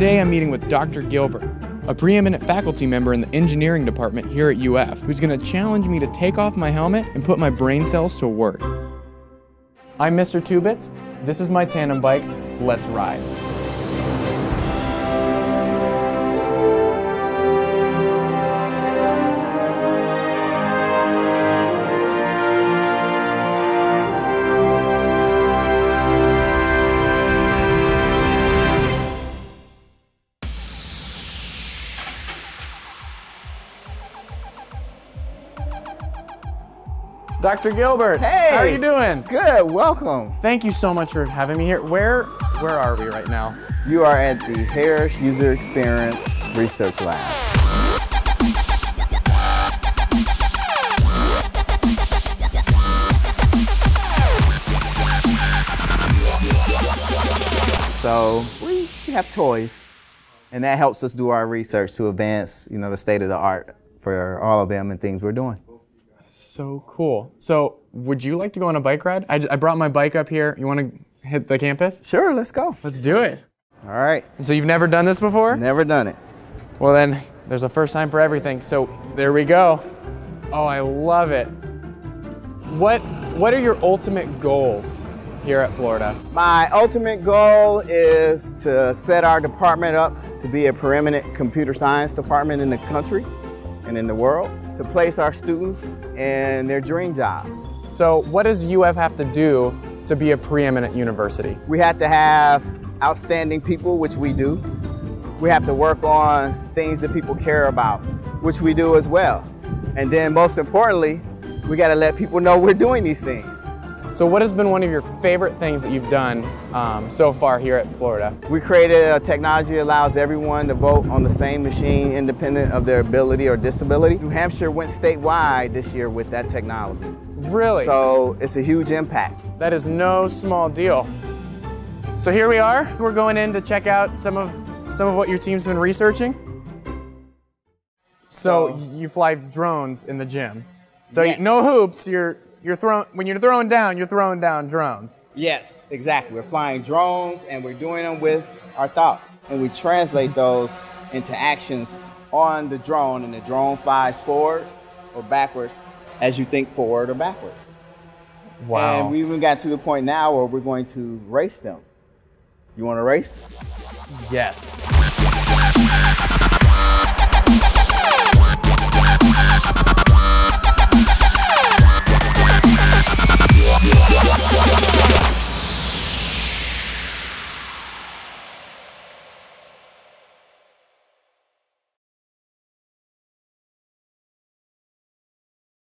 Today I'm meeting with Dr. Gilbert, a preeminent faculty member in the engineering department here at UF, who's going to challenge me to take off my helmet and put my brain cells to work. I'm Mr. Two Bits. This is my tandem bike. Let's ride. Dr. Gilbert, Hey! how are you doing? Good, welcome. Thank you so much for having me here. Where where are we right now? You are at the Harris User Experience Research Lab. So we have toys, and that helps us do our research to advance, you know, the state of the art for all of them and things we're doing. So cool. So, would you like to go on a bike ride? I, I brought my bike up here. You want to hit the campus? Sure, let's go. Let's do it. All right, And so you've never done this before? never done it. Well then, there's a first time for everything. So there we go. Oh, I love it. What What are your ultimate goals here at Florida? My ultimate goal is to set our department up to be a preeminent computer science department in the country and in the world, to place our students in their dream jobs. So, what does UF have to do to be a preeminent university? We have to have outstanding people, which we do. We have to work on things that people care about, which we do as well. And then most importantly, we got to let people know we're doing these things. So, what has been one of your favorite things that you've done um, so far here at Florida? We created a technology that allows everyone to vote on the same machine independent of their ability or disability. New Hampshire went statewide this year with that technology. Really? So it's a huge impact. That is no small deal. So here we are. We're going in to check out some of some of what your team's been researching. So you fly drones in the gym. So you, no hoops. You're you're throwing when you're throwing down. You're throwing down drones. Yes, exactly. We're flying drones and we're doing them with our thoughts. And we translate those into actions on the drone and the drone flies forward or backwards as you think forward or backwards. Wow. And we even got to the point now where we're going to race them. You want to race? yes.